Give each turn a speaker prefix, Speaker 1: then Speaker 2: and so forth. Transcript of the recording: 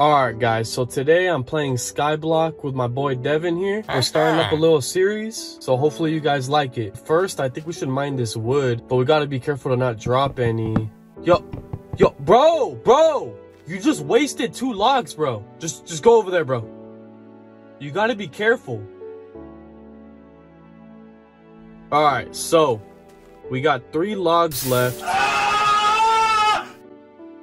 Speaker 1: Alright guys, so today I'm playing Skyblock with my boy Devin here. We're starting up a little series, so hopefully you guys like it. First, I think we should mine this wood, but we gotta be careful to not drop any. Yo, yo, bro, bro! You just wasted two logs, bro. Just, just go over there, bro. You gotta be careful. Alright, so, we got three logs left.